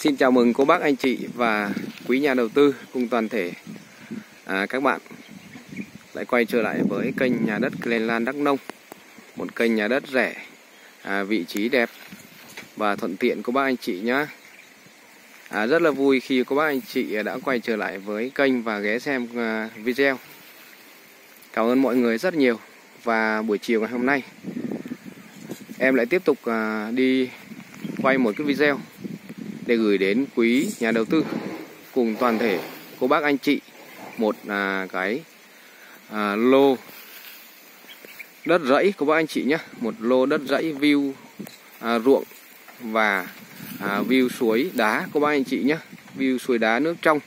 Xin chào mừng cô bác anh chị và quý nhà đầu tư cùng toàn thể. À, các bạn lại quay trở lại với kênh nhà đất Glenland Đắk Nông. Một kênh nhà đất rẻ à, vị trí đẹp và thuận tiện cô bác anh chị nhé à, rất là vui khi cô bác anh chị đã quay trở lại với kênh và ghé xem à, video. Cảm ơn mọi người rất nhiều và buổi chiều ngày hôm nay em lại tiếp tục à, đi quay một cái video để gửi đến quý nhà đầu tư cùng toàn thể cô bác anh chị một à, cái à, lô đất rẫy cô bác anh chị nhé một lô đất rẫy view à, ruộng và à, view suối đá cô bác anh chị nhé view suối đá nước trong.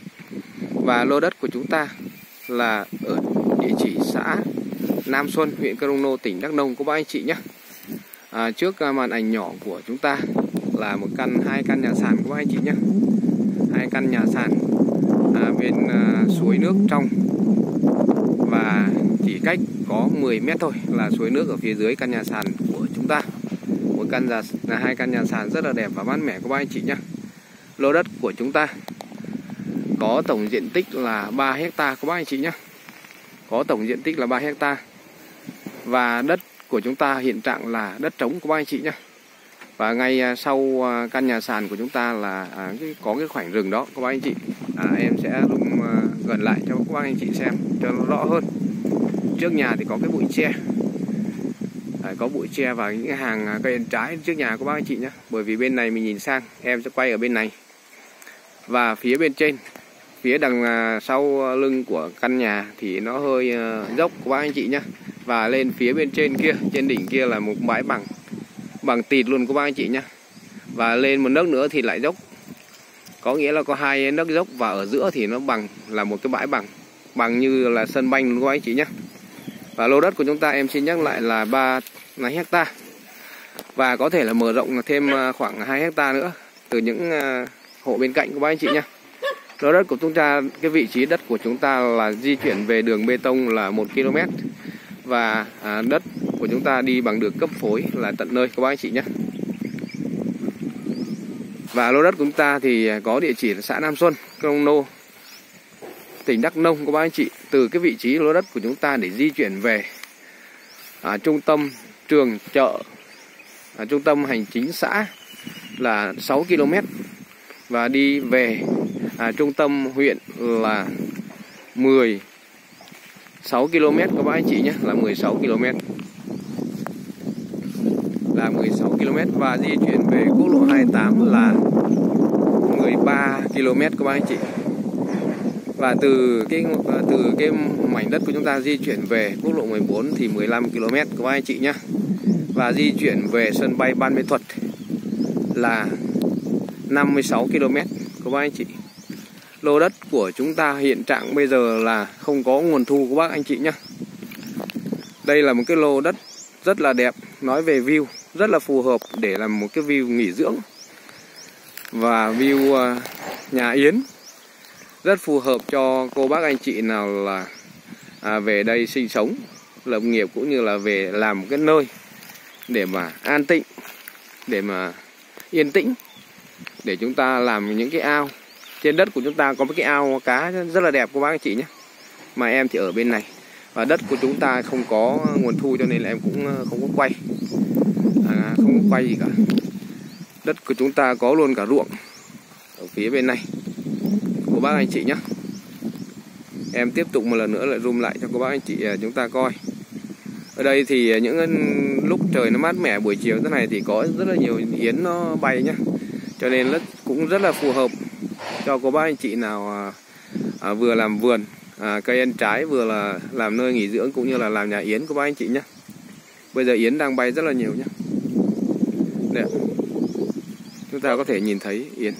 Và lô đất của chúng ta là ở địa chỉ xã Nam Xuân huyện Crono tỉnh Đắk Nông cô bác anh chị nhé. À, trước à, màn ảnh nhỏ của chúng ta là một căn hai căn nhà sàn của anh chị nhé. Hai căn nhà sàn à, bên à, suối nước trong. Và chỉ cách có 10 mét thôi là suối nước ở phía dưới căn nhà sàn của chúng ta. Một căn nhà là hai căn nhà sàn rất là đẹp và mát mẻ của ba anh chị nhé. Lô đất của chúng ta có tổng diện tích là 3 hecta của ba anh chị nhé. Có tổng diện tích là 3 hecta. Và đất của chúng ta hiện trạng là đất trống của ba anh chị nhé và ngay à, sau à, căn nhà sàn của chúng ta là à, có cái khoảnh rừng đó. Các bác anh chị à, em sẽ zoom à, gần lại cho các bác anh chị xem cho nó rõ hơn. Trước nhà thì có cái bụi tre. À, có bụi tre và những cái hàng cây ăn trái trước nhà của bác anh chị nhé bởi vì bên này mình nhìn sang em sẽ quay ở bên này. Và phía bên trên phía đằng sau lưng của căn nhà thì nó hơi dốc của bác anh chị nhé và lên phía bên trên kia trên đỉnh kia là một bãi bằng bằng tịt luôn các bác anh chị nhá. Và lên một nấc nữa thì lại dốc. Có nghĩa là có hai nấc dốc và ở giữa thì nó bằng, là một cái bãi bằng. Bằng như là sân banh luôn các anh chị nhé và lô đất của chúng ta em xin nhắc lại là 3 hecta. Và có thể là mở rộng thêm à, khoảng 2 hecta nữa từ những à, hộ bên cạnh của bác anh chị nhé lô đất của chúng ta, cái vị trí đất của chúng ta là di chuyển về đường bê tông là 1 km và à, đất của chúng ta đi bằng đường cấp phối là tận nơi các bác anh chị nhé và lô đất của chúng ta thì có địa chỉ là xã Nam Xuân, Công Nô, tỉnh Đắk Nông các bác anh chị. Từ cái vị trí lô đất của chúng ta để di chuyển về à, trung tâm trường chợ, à, trung tâm hành chính xã là 6 km và đi về à, trung tâm huyện là 10 6 km các bác anh chị nhé, là 16 km. Là 16 km và di chuyển về quốc lộ 28 là 13 km các bác anh chị. Và từ cái từ cái mảnh đất của chúng ta di chuyển về quốc lộ 14 thì 15 km các bác anh chị nhé. Và di chuyển về sân bay Ban Mê Thuật là 56 km các bác anh chị lô đất của chúng ta hiện trạng bây giờ là không có nguồn thu của bác anh chị nhé đây là một cái lô đất rất là đẹp nói về view rất là phù hợp để làm một cái view nghỉ dưỡng. Và view à, nhà yến rất phù hợp cho cô bác anh chị nào là à, về đây sinh sống lập nghiệp cũng như là về làm một cái nơi để mà an tịnh để mà yên tĩnh để chúng ta làm những cái ao trên đất của chúng ta có một cái ao cá rất là đẹp cô bác anh chị nhé. Mà em thì ở bên này. Và đất của chúng ta không có nguồn thu cho nên là em cũng ờ, không có quay. À, không có quay gì cả. Đất của chúng ta có luôn cả ruộng ở phía bên này. Cô bác anh chị nhé. Em tiếp tục một lần nữa lại zoom lại cho cô bác anh chị ờ, chúng ta coi. Ở đây thì những lúc trời nó mát mẻ buổi chiều thế này thì có rất là nhiều yến nó bay nhá cho nên nó cũng rất là phù hợp cho cô bác anh chị nào à, à, vừa làm vườn à, cây ăn trái vừa là làm nơi nghỉ dưỡng cũng như là làm nhà yến của bác anh chị nhé bây giờ yến đang bay rất là nhiều nhé Đây, chúng ta có thể nhìn thấy yến.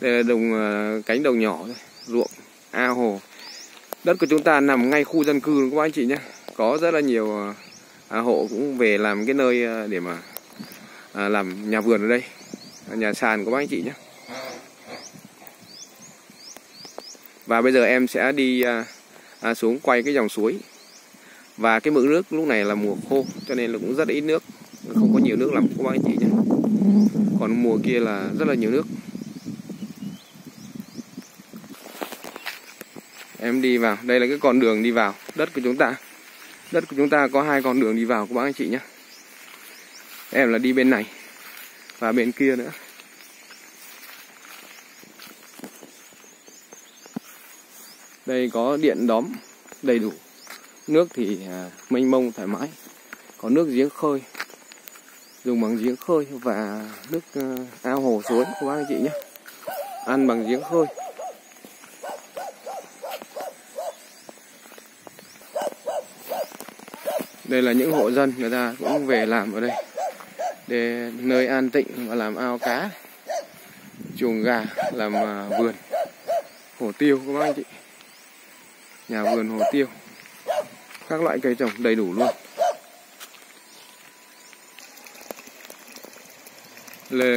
Đây là đồng à, cánh đồng nhỏ thôi ruộng ao hồ. Đất của chúng ta nằm ngay khu dân cư các bác anh chị nhé có rất là nhiều à, à, hộ cũng về làm cái nơi à, để mà à, làm nhà vườn ở đây. Nhà sàn của bác anh chị nhé và bây giờ em sẽ đi à, à, xuống quay cái dòng suối. Và cái mực nước lúc này là mùa khô cho nên là cũng rất ít nước. Không có nhiều nước lắm các bác anh chị nhé. Còn mùa kia là rất là nhiều nước. Em đi vào đây là cái con đường đi vào đất của chúng ta. Đất của chúng ta có hai con đường đi vào các bác anh chị nhé. Em là đi bên này và bên kia nữa. Đây có điện đóm, đầy đủ. Nước thì à, mênh mông, thoải mái. Có nước giếng khơi. Dùng bằng giếng khơi và nước à, ao hồ suối các bác anh chị nhé. Ăn bằng giếng khơi. Đây là những hộ dân, người ta cũng về làm ở đây. Để nơi an tịnh và làm ao cá, chuồng gà, làm à, vườn hồ tiêu các bác anh chị nhà vườn hồ tiêu. Các loại cây trồng đầy đủ luôn.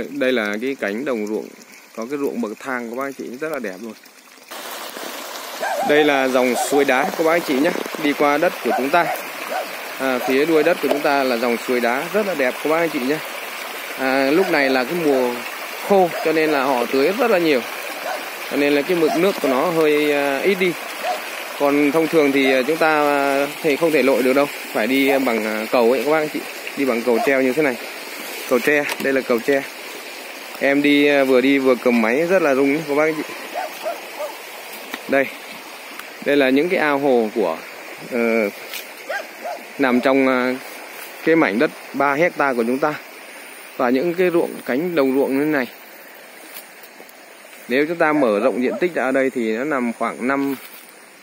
Đây là cái cánh đồng ruộng có cái ruộng bậc thang của bác anh chị rất là đẹp luôn. Đây là dòng suối đá của bác anh chị nhé đi qua đất của chúng ta. À, phía đuôi đất của chúng ta là dòng suối đá rất là đẹp của bác anh chị nhé. À, lúc này là cái mùa khô cho nên là họ tưới rất là nhiều. Cho nên là cái mực nước của nó hơi uh, ít đi còn thông thường thì ờ, chúng ta ờ, thì không thể lội được đâu. Phải đi ờ, bằng cầu ấy các bác anh chị. Đi bằng cầu treo như thế này. Cầu tre đây là cầu tre. Em đi vừa đi vừa cầm máy rất là rung các bác anh chị. Đây. Đây là những cái ao hồ của uh, nằm trong uh, cái mảnh đất 3 hecta của chúng ta. Và những cái ruộng cánh đồng ruộng như thế này. Nếu chúng ta mở rộng diện tích ở đây thì nó nằm khoảng 5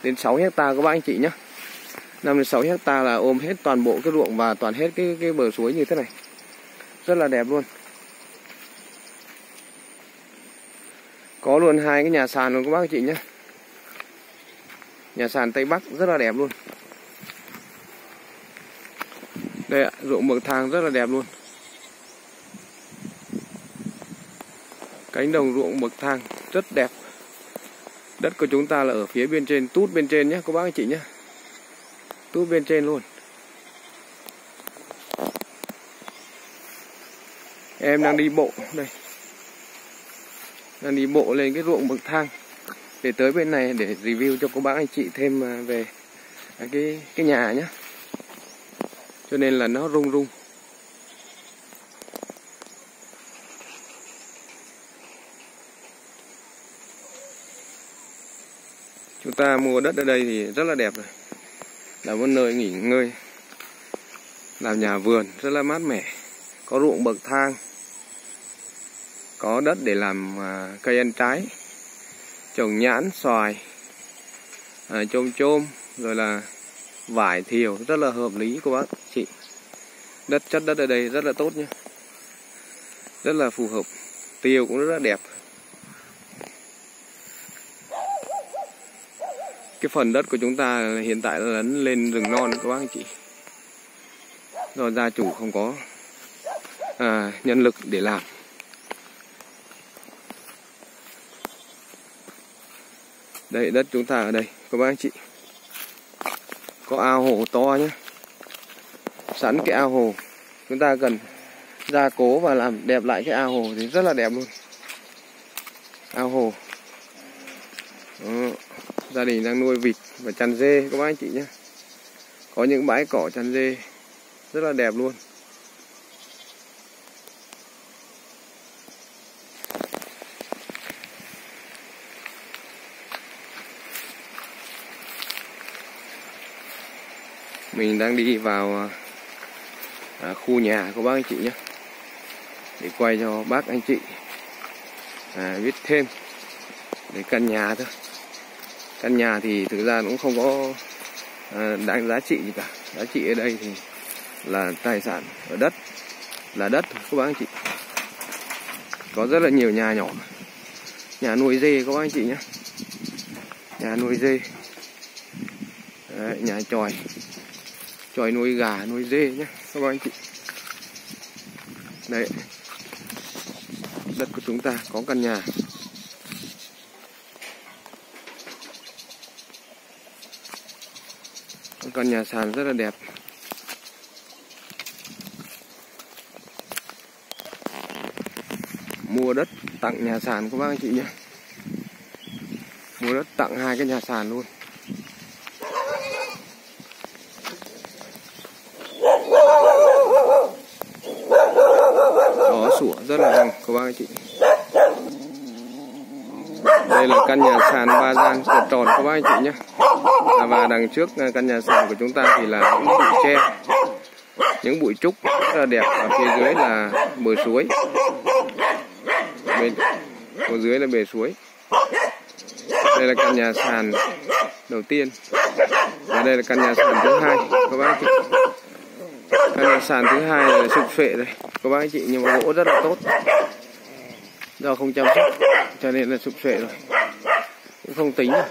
đến 6 hecta các bác anh chị nhé 5 đến 6 hecta là ôm hết toàn bộ cái ruộng và toàn hết cái cái bờ suối như thế này. Rất là đẹp luôn. Có luôn hai cái nhà sàn luôn các bác anh chị nhé nhà sàn tây bắc rất là đẹp luôn. Đây ạ, ruộng bậc thang rất là đẹp luôn. Cánh đồng ruộng bậc thang rất đẹp đất của chúng ta là ở phía bên trên, tút bên trên nhé các bác anh chị nhé. Tút bên trên luôn. Em đang đi bộ, đây. Đang đi bộ lên cái ruộng bậc thang. Để tới bên này để review cho các bác anh chị thêm à, về à, cái cái nhà nhé. Cho nên là nó rung rung. Chúng ta mua đất ở đây thì rất là đẹp rồi. Là một nơi nghỉ ngơi. Làm nhà vườn rất là mát mẻ. Có ruộng bậc thang. Có đất để làm à, cây ăn trái. Trồng nhãn xoài. À, chôm chôm rồi là vải thiều. Rất là hợp lý của bác chị. Đất chất đất ở đây rất là tốt nhé. Rất là phù hợp. Tiêu cũng rất là đẹp. Cái phần đất của chúng ta hiện tại là lấn lên rừng non các bác anh chị. Do gia chủ không có à, nhân lực để làm. Đây đất chúng ta ở đây các bác anh chị. Có ao hồ to nhé sẵn cái ao hồ. Chúng ta cần gia cố và làm đẹp lại cái ao hồ thì rất là đẹp luôn. Ao hồ. Đó gia đình đang nuôi vịt và chăn dê các bác anh chị nhé có những bãi cỏ chăn dê rất là đẹp luôn. Mình đang đi vào à, à khu nhà của bác anh chị nhé để quay cho bác anh chị à, biết thêm về căn nhà thôi căn nhà thì thực ra cũng không có ờ, đáng giá trị gì cả. Giá trị ở đây thì là tài sản ở đất là đất các bác anh chị. Có rất là nhiều nhà nhỏ. Nhà nuôi dê các bác anh chị nhé. Nhà nuôi dê. Đấy, nhà tròi tròi nuôi gà nuôi dê nhé các bác anh chị. Đấy. Đất của chúng ta có căn nhà. con nhà sàn rất là đẹp. Mua đất tặng nhà sàn các bác anh chị nhé. Mua đất tặng hai cái nhà sàn luôn. Đó sủa rất là hăng các bác anh chị. Đây là căn nhà sàn ba gian tròn các bác anh chị nhé. Dạ vâng. và đằng trước ờ, căn nhà sàn của chúng ta thì là những bụi tre. Những bụi trúc rất là đẹp. Và phía dưới là bờ suối. Bên ở dưới là bể suối. Đây là căn nhà sàn đầu tiên. Và đây là căn nhà sàn thứ hai. Các bác anh chị. Căn nhà sàn thứ hai là sụp sệ đây. Các bác anh chị, nhưng mà gỗ rất là tốt. Do không chăm sóc, cho nên là sụp sệ rồi. Cũng không tính. rồi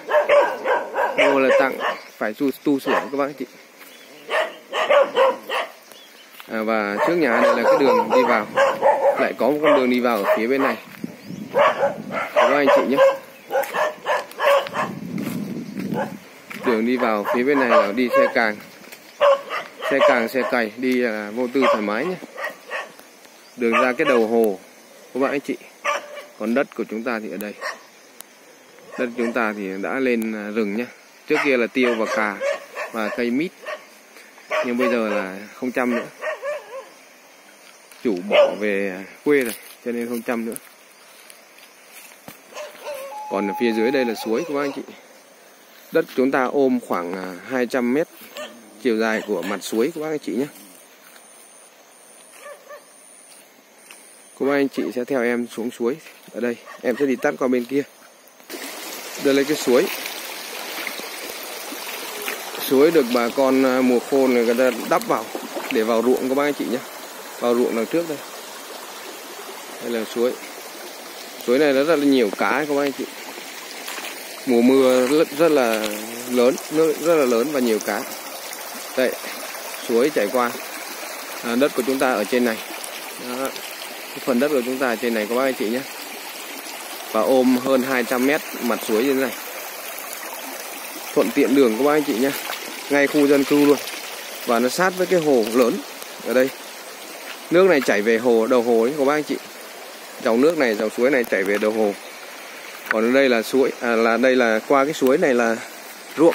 mua là tặng phải tu, tu sửa các bác anh chị. À, và trước nhà này là cái đường đi vào. Lại có một con đường đi vào ở phía bên này. Các bác anh chị nhé. Đường đi vào phía bên này là đi xe càng. Xe càng xe cày đi là vô tư thoải mái nhé. Đường ra cái đầu hồ các bạn anh chị. Còn đất của chúng ta thì ở đây. Đất chúng ta thì đã lên rừng nhé trước kia là tiêu và cà và cây mít, nhưng bây giờ là không chăm nữa. Chủ bỏ về quê rồi, cho nên không chăm nữa. Còn ở phía dưới đây là suối các anh chị. Đất chúng ta ôm khoảng à, 200 mét chiều dài của mặt suối các bác anh chị nhé. Cô bác anh chị sẽ theo em xuống suối ở đây. Em sẽ đi tắt qua bên kia. Đây là cái suối suối được bà con à, mùa khô này người ta đắp vào để vào ruộng các bác anh chị nhé. Vào ruộng đằng trước đây. Đây là suối suối này nó rất là nhiều cá các bác anh chị. Mùa mưa rất, rất là lớn nước rất là lớn và nhiều cá đây suối chảy qua. À, đất của chúng ta ở trên này. Đó. Cái phần đất của chúng ta ở trên này các bác anh chị nhé. Và ôm hơn 200 mét mặt suối như thế này. Thuận tiện đường các bác anh chị nhé ngay khu dân cư luôn. Và nó sát với cái hồ lớn ở đây. Nước này chảy về hồ đầu hồ đấy các bác anh chị? Dòng nước này dòng suối này chảy về đầu hồ. Còn đây là suối à, là đây là qua cái suối này là ruộng.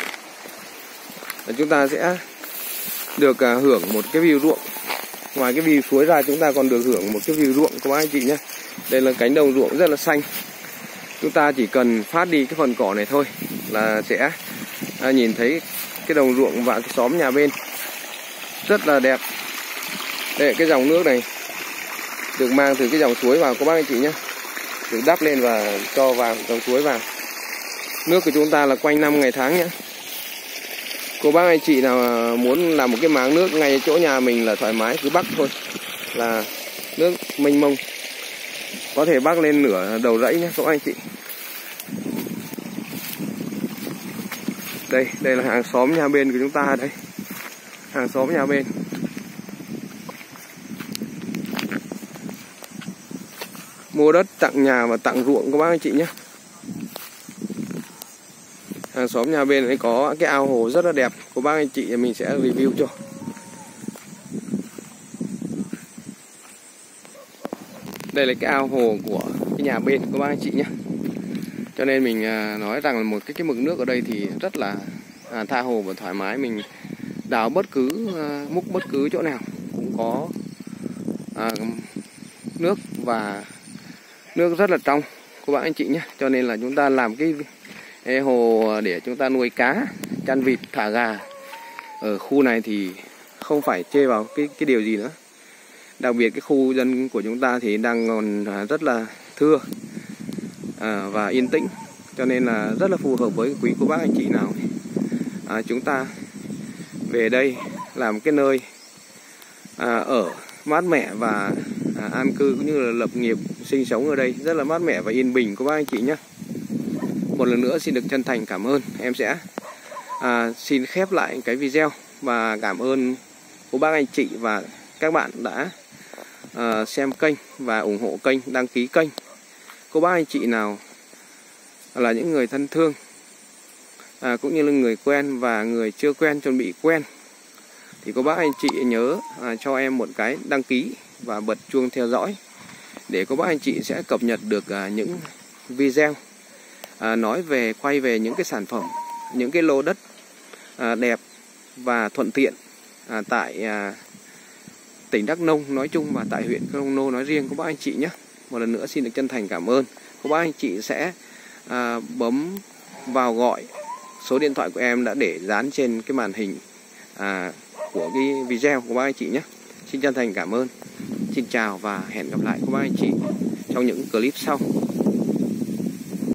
Và chúng ta sẽ được à, hưởng một cái view ruộng. Ngoài cái view suối ra chúng ta còn được hưởng một cái view ruộng các anh chị nhé. Đây là cánh đồng ruộng rất là xanh. Chúng ta chỉ cần phát đi cái phần cỏ này thôi là sẽ à, nhìn thấy cái đồng ruộng và cái xóm nhà bên. Rất là đẹp. Đây, cái dòng nước này được mang từ cái dòng suối vào. Các bác anh chị nhé. Được đắp lên và cho vào dòng suối vào. Nước của chúng ta là quanh năm ngày tháng nhé. Cô bác anh chị nào muốn làm một cái máng nước ngay chỗ nhà mình là thoải mái, cứ bắc thôi. Là nước mênh mông. Có thể bắc lên nửa đầu rẫy nhé, các anh chị. Đây đây là hàng xóm nhà bên của chúng ta đây. Hàng xóm nhà bên. Mua đất, tặng nhà và tặng ruộng các bác anh chị nhé. Hàng xóm nhà bên ấy có cái ao hồ rất là đẹp. Của bác anh chị mình sẽ review cho. Đây là cái ao hồ của cái nhà bên của bác anh chị nhé cho nên mình à, nói rằng là một cái cái mực nước ở đây thì rất là à, tha hồ và thoải mái. Mình đào bất cứ à, múc bất cứ chỗ nào cũng có à, nước và nước rất là trong các bạn anh chị nhé. Cho nên là chúng ta làm cái, cái hồ để chúng ta nuôi cá chăn vịt thả gà ở khu này thì không phải chê vào cái cái điều gì nữa. Đặc biệt cái khu dân của chúng ta thì đang còn à, rất là thưa à, và yên tĩnh. Cho nên là rất là phù hợp với quý cô bác anh chị nào. À, chúng ta về đây làm cái nơi à, ở mát mẻ và à, an cư cũng như là lập nghiệp sinh sống ở đây. Rất là mát mẻ và yên bình của bác anh chị nhé. Một lần nữa xin được chân thành cảm ơn em sẽ à, xin khép lại cái video và cảm ơn cô bác anh chị và các bạn đã à, xem kênh và ủng hộ kênh đăng ký kênh cô bác anh chị nào là những người thân thương à, cũng như là người quen và người chưa quen chuẩn bị quen thì cô bác anh chị nhớ à, cho em một cái đăng ký và bật chuông theo dõi để cô bác anh chị sẽ cập nhật được à, những video à, nói về quay về những cái sản phẩm những cái lô đất à, đẹp và thuận tiện à, tại à, tỉnh Đắk Nông nói chung và tại huyện Crong Nô nói riêng của bác anh chị nhé. Một lần nữa xin được chân thành cảm ơn. Các bác anh chị sẽ à, bấm vào gọi số điện thoại của em đã để dán trên cái màn hình à, của cái video của bác anh chị nhé. Xin chân thành cảm ơn. Xin chào và hẹn gặp lại các bác anh chị trong những clip sau.